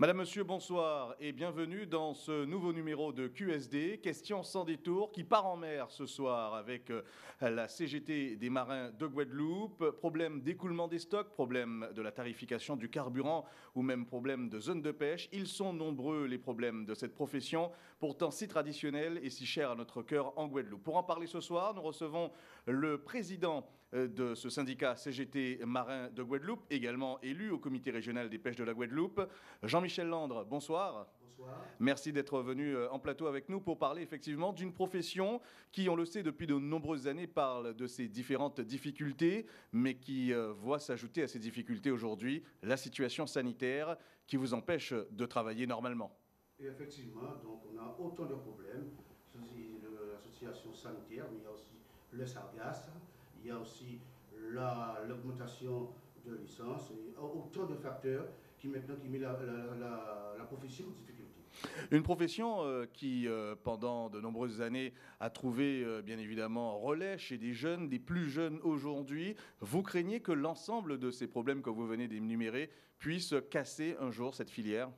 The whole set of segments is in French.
Madame, Monsieur, bonsoir et bienvenue dans ce nouveau numéro de QSD, Question sans détour, qui part en mer ce soir avec euh, la CGT des marins de Guadeloupe. Problème d'écoulement des stocks, problème de la tarification du carburant ou même problème de zone de pêche. Ils sont nombreux les problèmes de cette profession, pourtant si traditionnelle et si chère à notre cœur en Guadeloupe. Pour en parler ce soir, nous recevons le président euh, de ce syndicat CGT marin de Guadeloupe, également élu au comité régional des pêches de la Guadeloupe, Jean-Michel Landre. Bonsoir. Bonsoir. Merci d'être venu euh, en plateau avec nous pour parler effectivement d'une profession qui, on le sait, depuis de nombreuses années parle de ses différentes difficultés, mais qui euh, voit s'ajouter à ces difficultés aujourd'hui la situation sanitaire qui vous empêche de travailler normalement. Et effectivement, donc on a autant de problèmes. La situation sanitaire, mais il y a aussi le sargasse, il y a aussi la- l'augmentation de licences, et autant de facteurs qui maintenant qui met la, la- la- la profession en difficulté. Une profession euh, qui, euh, pendant de nombreuses années, a trouvé euh, bien évidemment relais chez des jeunes, des plus jeunes aujourd'hui. Vous craignez que l'ensemble de ces problèmes que vous venez d'énumérer puissent casser un jour cette filière?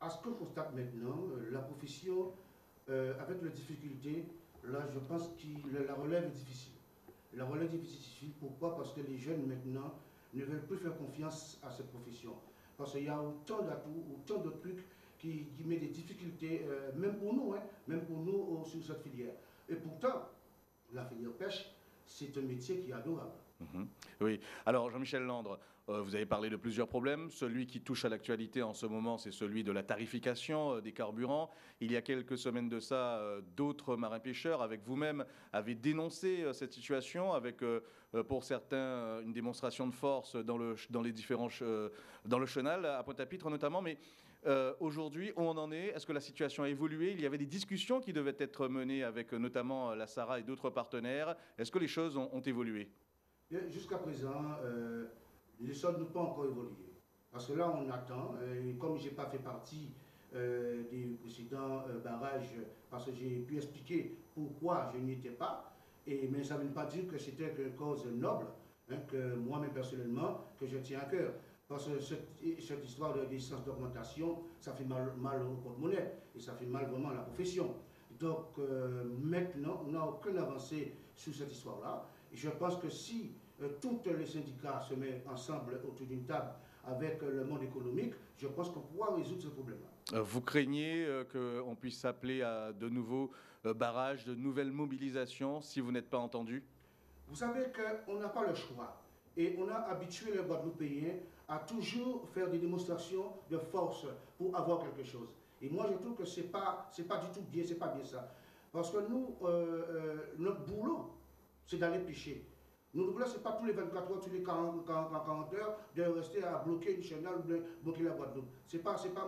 À ce qu'on constate maintenant, euh, la profession, euh, avec les difficultés, là je pense que la relève est difficile. La relève est difficile, pourquoi? Parce que les jeunes maintenant ne veulent plus faire confiance à cette profession. Parce qu'il y a autant d'atouts, autant de trucs qui, mettent des difficultés, euh, même pour nous, hein, même pour nous sur cette filière. Et pourtant, la filière pêche, c'est un métier qui est adorable. Mhm. Oui. Alors, Jean-Michel Landre, euh, vous avez parlé de plusieurs problèmes. Celui qui touche à l'actualité en ce moment, c'est celui de la tarification euh, des carburants. Il y a quelques semaines de ça, euh, d'autres marins-pêcheurs, avec vous-même, avaient dénoncé cette situation, avec, pour certains, une démonstration de force dans, le, dans les différents, dans le chenal, à Pointe-à-Pitre notamment. Mais aujourd'hui, où on en est? Est-ce que la situation a évolué? Il y avait des discussions qui devaient être menées avec notamment la SARA et d'autres partenaires. Est-ce que les choses ont- évolué? Jusqu'à présent, euh, les choses n'ont pas encore évolué. Parce que là, on attend. euh, et comme je n'ai pas fait partie euh, des précédents euh, barrages, parce que j'ai pu expliquer pourquoi je n'y étais pas, et, mais ça ne veut pas dire que c'était une cause noble, hein, que moi-même personnellement, que je tiens à cœur. Parce que cette, cette histoire de licence d'augmentation, ça fait mal, mal au porte-monnaie, et ça fait mal vraiment à la profession. Donc euh, maintenant, on n'a aucune avancée sur cette histoire-là. Je pense que si euh, tous les syndicats se mettent ensemble autour d'une table avec euh, le monde économique, je pense qu'on pourra résoudre ce problème-là. Euh, Vous craignez qu'on puisse s'appeler à de nouveaux barrages, de nouvelles mobilisations si vous n'êtes pas entendu? Vous savez qu'on n'a pas le choix. Et on a habitué les Guadeloupéens à toujours faire des démonstrations de force pour avoir quelque chose. Et moi, je trouve que ce n'est pas, pas du tout bien, c'est pas bien ça. Parce que nous, euh, euh, notre boulot, c'est d'aller pêcher. Notre boulot, ce n'est pas tous les 24 heures, tous les 40, 40, 40 heures de rester à bloquer une ou de bloquer la Guadeloupe. Ce n'est pas, pas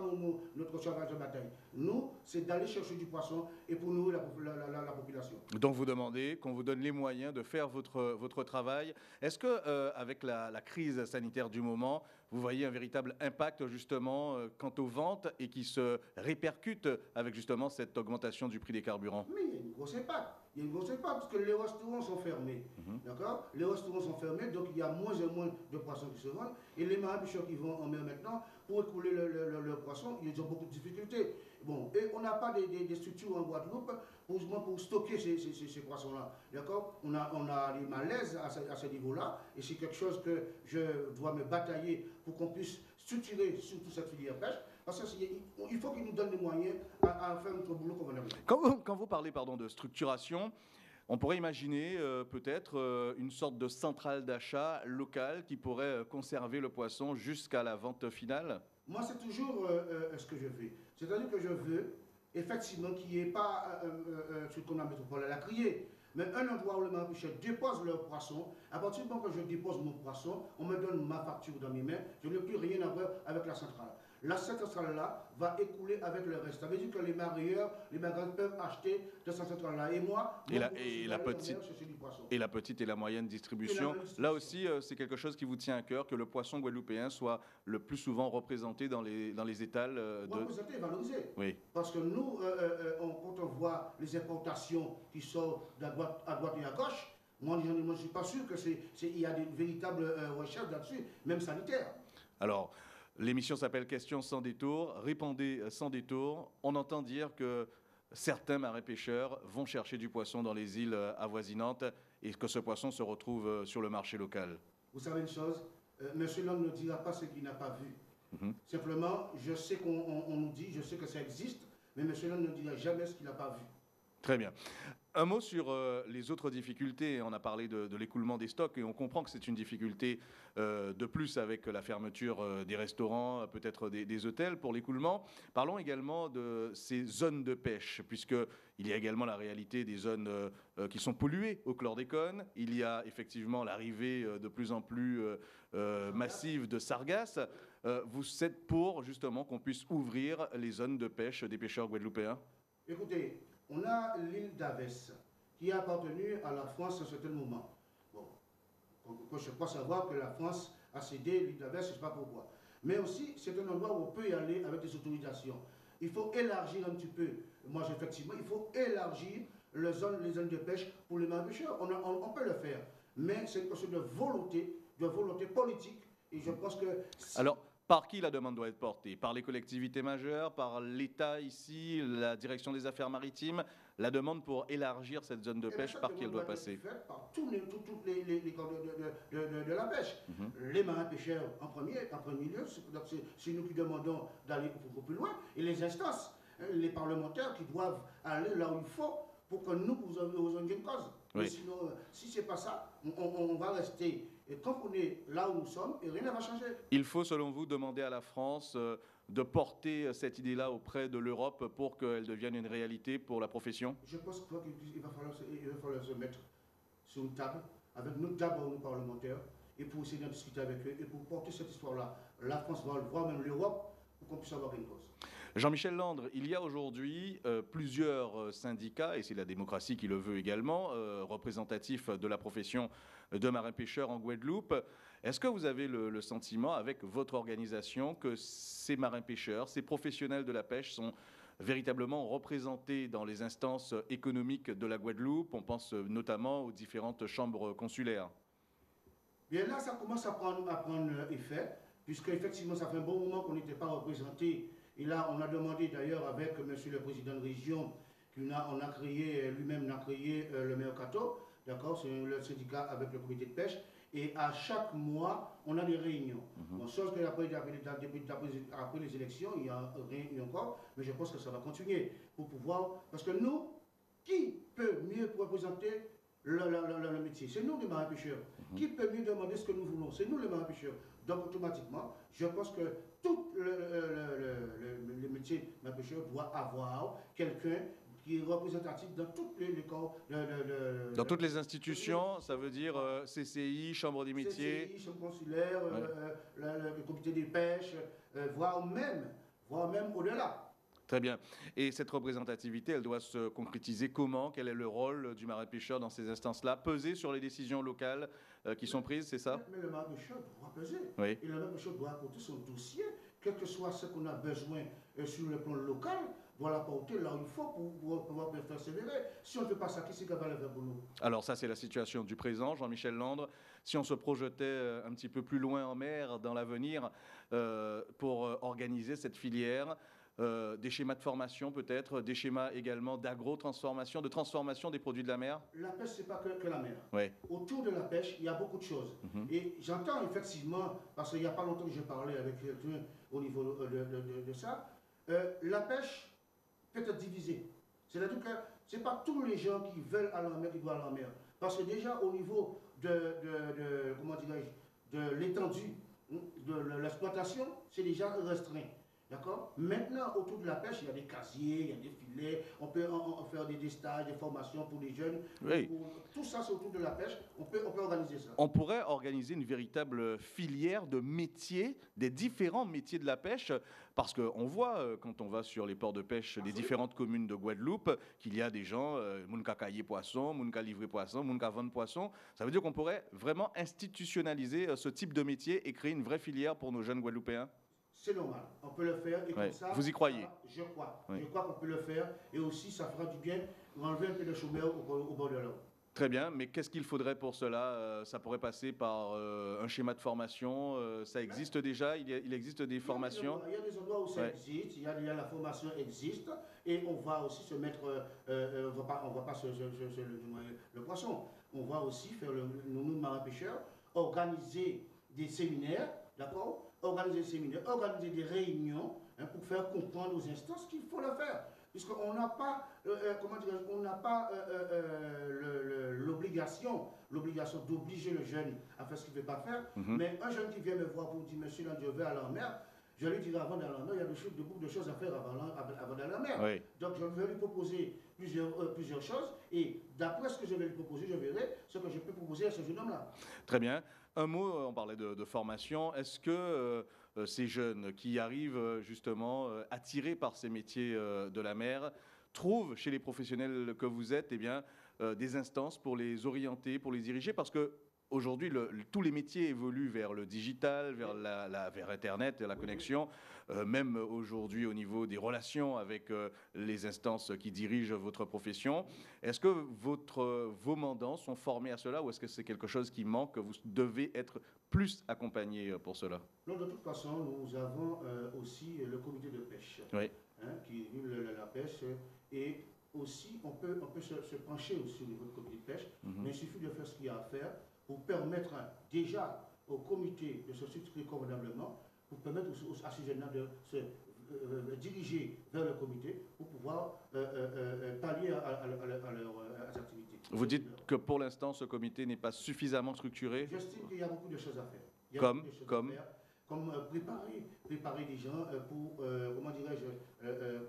notre cheval de bataille. Nous, c'est d'aller chercher du poisson et pour nourrir la, la- la- la population. Donc vous demandez qu'on vous donne les moyens de faire votre, votre travail. Est-ce que, euh, avec la crise sanitaire du moment, vous voyez un véritable impact justement euh, quant aux ventes et qui se répercute avec justement cette augmentation du prix des carburants Mais il y a une grosse impact. Il y a une grosse impact parce que les restaurants sont fermés. D'accord? Les restaurants sont fermés, donc il y a moins et moins de poissons qui se vendent. Et les marins pêcheurs qui vont en mer maintenant, pour écouler le, le- le- le poisson, ils ont beaucoup de difficultés. Bon, et on n'a pas des, des- des structures en Guadeloupe pour, stocker ces, ces- ces- ces poissons-là. D'accord? On a, on a des malaises à ce, niveau-là, et c'est quelque chose que je dois me batailler pour qu'on puisse structurer surtout cette filière pêche, parce qu'il faut qu'ils nous donnent les moyens à, à faire notre boulot convenablement. Quand vous, quand vous parlez pardon, de structuration, on pourrait imaginer euh, peut-être euh, une sorte de centrale d'achat locale qui pourrait euh, conserver le poisson jusqu'à la vente finale? Moi, c'est toujours euh, ce que je fais. C'est-à-dire que je veux, effectivement, qu'il n'y ait pas euh, ce qu'on métropole à la criée, mais un endroit où les marins pêcheurs déposent leurs poissons. À partir du moment que je dépose mon poisson, on me donne ma facture dans mes mains, je n'ai plus rien à voir avec la centrale. La cette centrale-là va écouler avec le reste. Ça veut dire que les marieurs, les magasins peuvent acheter de cette centrale-là. Et moi, Et la- et la petite-. Et la petite et la moyenne distribution. La. Là aussi, euh, c'est quelque chose qui vous tient à cœur, que le poisson guadeloupéen soit le plus souvent représenté dans les, dans les étals euh, de... Représenter et valoriser. Oui. Parce que nous, euh, euh, on- quand on voit les importations qui sortent à droite, à droite et à gauche, moi, je ne suis pas sûr qu'il y a des véritables recherches là-dessus, même sanitaires. Alors, L'émission s'appelle Questions sans détour. Répondez sans détour. On entend dire que certains marins pêcheurs vont chercher du poisson dans les îles avoisinantes et que ce poisson se retrouve sur le marché local. Vous savez une chose, euh, Monsieur ne dira pas ce qu'il n'a pas vu. Mhm. Simplement, je sais qu'on nous dit, je sais que ça existe, mais Monsieur Long ne dira jamais ce qu'il n'a pas vu. Très bien. Un mot sur euh, les autres difficultés. On a parlé de, l'écoulement des stocks et on comprend que c'est une difficulté euh, de plus avec la fermeture euh, des restaurants, peut-être des, hôtels pour l'écoulement. Parlons également de ces zones de pêche, puisqu'il y a également la réalité des zones qui sont polluées au chlordécone. Il y a effectivement l'arrivée de plus en plus massive de sargasses. vous êtes pour justement qu'on puisse ouvrir les zones de pêche des pêcheurs guadeloupéens? Écoutez, on a l'île d'Aves, qui a appartenu à la France à un certain moment. Bon, je crois savoir que la France a cédé l'île d'Aves, je ne sais pas pourquoi. Mais aussi, c'est un endroit où on peut y aller avec des autorisations. Il faut élargir un petit peu. Moi, effectivement, il faut élargir les zones, de pêche pour les marins on, peut le faire. Mais c'est une question de volonté, de volonté politique. Et je pense que... Alors, par qui la demande doit être portée? Par les collectivités majeures, par l'État ici, la direction des affaires maritimes? La demande pour élargir cette zone de eh pêche, par qui elle doit passer? Par tous les, toutes les, les, corps de, de, de, la pêche. Mhm. Les marins pêcheurs en premier, en premier lieu, c'est nous qui demandons d'aller beaucoup plus loin, et les instances, hein, les parlementaires qui doivent aller là où il faut pour que nous, vous ayons une cause. Sinon, euh, si ce n'est pas ça, on va rester et tant qu'on est là où nous sommes, et rien ne va changer. Il faut, selon vous, demander à la France euh, de porter cette idée-là auprès de l'Europe pour qu'elle devienne une réalité pour la profession? Je pense qu'il va, falloir, se mettre sur une table, avec nous d'abord, nos parlementaires, et pour essayer d'en discuter avec eux, et pour porter cette histoire-là. La France va le voir, même l'Europe, pour qu'on puisse avoir une cause. Jean-Michel Landre, il y a aujourd'hui euh, plusieurs euh, syndicats, et c'est la démocratie qui le veut également, euh, représentatifs de la profession de marin-pêcheur en Guadeloupe. Est-ce que vous avez le, sentiment, avec votre organisation, que ces marins-pêcheurs, ces professionnels de la pêche sont véritablement représentés dans les instances économiques de la Guadeloupe? On pense notamment aux différentes chambres consulaires. Bien là, ça commence à prendre, prendre effet, puisque effectivement, ça fait un bon moment qu'on n'était pas représenté et là, on a demandé d'ailleurs avec monsieur le président de région, qu'on a, on a créé, lui-même a créé euh, le Mercato, d'accord, c'est le syndicat avec le comité de pêche, et à chaque mois, on a des réunions. Mm bon, sauf qu'après après, les élections, il n'y a rien encore, mais je pense que ça va continuer pour pouvoir, parce que nous, qui peut mieux représenter le, métier? C'est nous les marins-pêcheurs. Mhm. Qui peut mieux demander ce que nous voulons? C'est nous les marins-pêcheurs. Donc automatiquement, je pense que tout le, métier marin-pêcheur doit avoir quelqu'un qui est représentatif dans tous les, corps. dans toutes les institutions, ça veut dire euh, CCI, Chambre des métiers. CCI, Chambre consulaire, euh, le, comité des pêches, euh, voire même, voire même au-delà. Très bien. Et cette représentativité, elle doit se concrétiser comment? Quel est le rôle du marin-pêcheur dans ces instances-là? Peser sur les décisions locales qui sont prises, c'est ça? Mais le marin-pêcheur doit peser. Oui. Et le marin-pêcheur doit apporter son dossier, quel que soit ce qu'on a besoin sur le plan local, doit l'apporter là où il faut pour, pouvoir persévérer. Si on ne fait pas ça, qui c'est qui va le faire pour nous Alors ça, c'est la situation du présent, Jean-Michel Landre. Si on se projetait euh, un petit peu plus loin en mer, dans l'avenir, pour organiser cette filière, euh, des schémas de formation peut-être, des schémas également d'agro-transformation, de transformation des produits de la mer? La pêche, ce n'est pas que, la mer. Autour de la pêche, il y a beaucoup de choses. Mhm. Et j'entends effectivement, parce qu'il n'y a pas longtemps que j'ai parlé avec quelqu'un au niveau de, ça, euh, la pêche peut être divisée. C'est-à-dire que ce n'est pas tous les gens qui veulent aller en mer qui doivent aller en mer. Parce que déjà, au niveau de, comment de l'étendue de l'exploitation, c'est déjà restreint. D'accord? Maintenant, autour de la pêche, il y a des casiers, il y a des filets, on peut en, faire des, stages, des formations pour les jeunes. Oui. tout ça, c'est autour de la pêche, on peut, on peut organiser ça. On pourrait organiser une véritable filière de métiers, des différents métiers de la pêche, parce qu'on voit, euh, quand on va sur les ports de pêche des différentes communes de Guadeloupe, qu'il y a des gens, euh, Mounka cailler poisson, Mounka livrer poisson, Mounka vendre poisson. Ça veut dire qu'on pourrait vraiment institutionnaliser euh, ce type de métier et créer une vraie filière pour nos jeunes Guadeloupéens? C'est normal. On peut le faire. Et comme ça, Vous y croyez Je crois. Je crois qu'on peut le faire. Et aussi, ça fera du bien, enlever un peu de chômeurs au, bord de l'eau. Très bien, mais qu'est-ce qu'il faudrait pour cela euh, Ça pourrait passer par euh, un schéma de formation, euh, ça existe déjà, il, y a- il existe des formations? Il y a des endroits où ça Ouais. existe, il y, a, il y a la formation existe, et on va aussi se mettre, on va pas, on va pas se, se- se- le, le poisson, on va aussi faire le, nous, nous, marins pêcheurs, organiser des séminaires, d'accord? Organiser des séminaires, organiser des réunions hein, pour faire comprendre aux instances qu'il faut le faire. Puisqu'on n'a pas, euh, euh, comment dire, on n'a pas euh, l'obligation, l'obligation d'obliger le jeune à faire ce qu'il ne veut pas faire. Mhm. Mais un jeune qui vient me voir pour dire, monsieur, là, je vais aller en mer, je lui dirai avant d'aller en mer, il y a de, beaucoup de choses à faire avant, avant- avant d'aller en mer. Oui. Donc je vais lui proposer plusieurs, euh, plusieurs choses et d'après ce que je vais lui proposer, je verrai ce que je peux proposer à ce jeune homme-là. Très bien. Un mot, euh, on parlait de, formation. Est-ce que euh, euh, ces jeunes qui arrivent justement attirés par ces métiers de la mer trouvent chez les professionnels que vous êtes eh des instances pour les orienter, pour les diriger? Parce que aujourd'hui, le- le- tous les métiers évoluent vers le digital, vers, la, la- vers Internet, la connexion. Euh, même aujourd'hui au niveau des relations avec euh, les instances qui dirigent votre profession. Est-ce que votre, vos mandants sont formés à cela ou est-ce que c'est quelque chose qui manque, que vous devez être plus accompagné euh, pour cela? Donc de toute façon, nous avons euh, aussi le comité de pêche Oui. hein, qui régule la, la pêche et aussi on peut, on peut se, se pencher aussi au niveau du comité de pêche, Mhm. mais il suffit de faire ce qu'il y a à faire pour permettre déjà au comité de se structurer convenablement, pour permettre à ces jeunes-là de se euh, euh, diriger vers le comité pour pouvoir euh, euh, euh, pallier à, à- à- à leurs activités. Vous dites que pour l'instant, ce comité n'est pas suffisamment structuré J'estime qu'il y a beaucoup de choses à faire. Il y a Comme- comme. Comme euh, préparer, préparer des gens pour, comment dirais-je,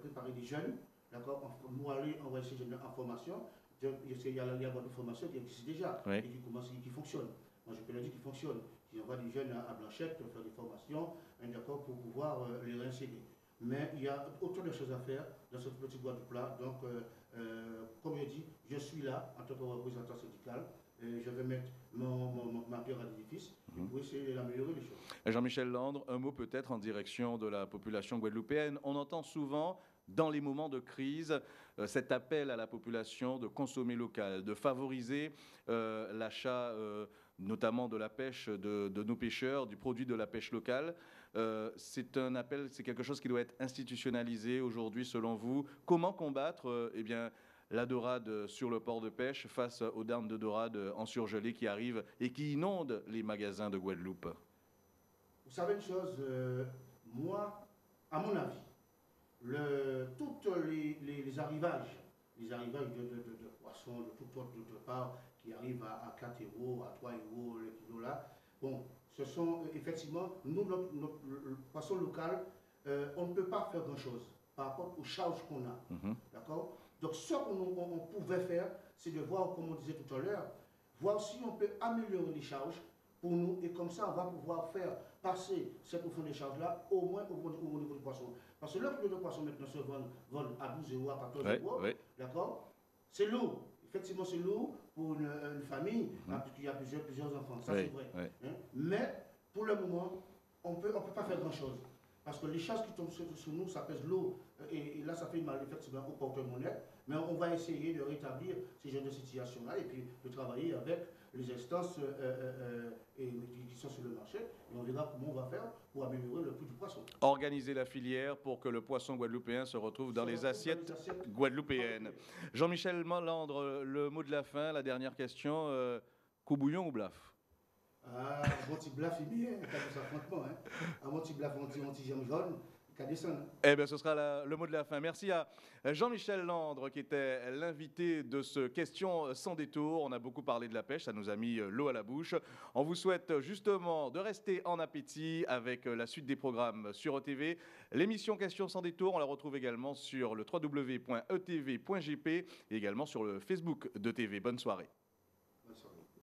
préparer des jeunes, d'accord, pour aller envoyer ces jeunes en formation. Il y a, il y a beaucoup de formations qui existent déjà Oui. et qui commencent, qui fonctionnent. Moi, je peux le dire qui fonctionnent. Qui envoient des jeunes à, à Blanchette faire des formations, hein, d'accord, pour pouvoir euh, les réinsérer. Mais il y a autant de choses à faire dans cette petite boîte de plat. Donc, euh, euh, comme je dis, je suis là en tant que représentant syndical. Et je vais mettre mon, mon- mon- ma pierre à l'édifice Mhm. pour essayer d'améliorer les choses. Jean-Michel Landre, un mot peut-être en direction de la population guadeloupéenne. On entend souvent, dans les moments de crise, euh, cet appel à la population de consommer local, de favoriser euh, l'achat euh, notamment de la pêche de, nos pêcheurs, du produit de la pêche locale. C'est un appel, c'est quelque chose qui doit être institutionnalisé aujourd'hui selon vous. Comment combattre eh bien, la dorade sur le port de pêche face aux dames de dorade en surgelé qui arrivent et qui inondent les magasins de Guadeloupe? Vous savez une chose, moi, à mon avis, le, toutes les, les- les arrivages, les arrivages de, de- de- de poissons de toutes de, de parts qui arrivent à, à 4 euros, à 3 euros le kilo là, bon, ce sont euh, effectivement, nous, notre, notre- le, poisson local, euh, on ne peut pas faire grand-chose par rapport aux charges qu'on a. Mhm. D'accord? Donc, ce qu'on on- on pouvait faire, c'est de voir, comme on disait tout à l'heure, voir si on peut améliorer les charges pour nous, et comme ça, on va pouvoir faire passer cette offre de charges-là au moins au, au niveau du poisson. Parce que le kilo de poisson maintenant se vend, vend à 12 euros, à 14 Ouais, euros, d'accord? C'est lourd. Effectivement, c'est lourd pour une, une famille, Mhm. hein, puisqu'il y a plusieurs, plusieurs enfants. Ça, Oui, c'est vrai. Hein? Mais pour le moment, on peut, ne on peut pas faire grand-chose. Parce que les charges qui tombent sur, sur nous, ça pèse lourd. Et, et là, ça fait mal effectivement au porte-monnaie. Mais on va essayer de rétablir ces genres de situations-là et puis de travailler avec les instances euh, euh, euh, et, qui- sont sur le marché. Et on verra comment on va faire pour améliorer le prix du poisson. Organiser la filière pour que le poisson guadeloupéen se retrouve dans Se les retrouve assiettes dans les assiettes guadeloupéennes. Jean-Michel Malandre, le mot de la fin, la dernière question. euh, coup bouillon ou blaf? Ah, un bon petit blaf, il est bien, ça franchement. Hein. Un bon petit blaf, un petit, un petit jambes jaune. Eh bien, ce sera le mot de la fin. Merci à Jean-Michel Landre, qui était l'invité de ce Question sans détour. On a beaucoup parlé de la pêche, ça nous a mis euh, l'eau à la bouche. On vous souhaite euh, justement de rester en appétit avec euh, la suite des programmes sur ETV. L'émission Question sans détour, on la retrouve également sur le www.etv.gp et également sur le Facebook de TV. Bonne soirée.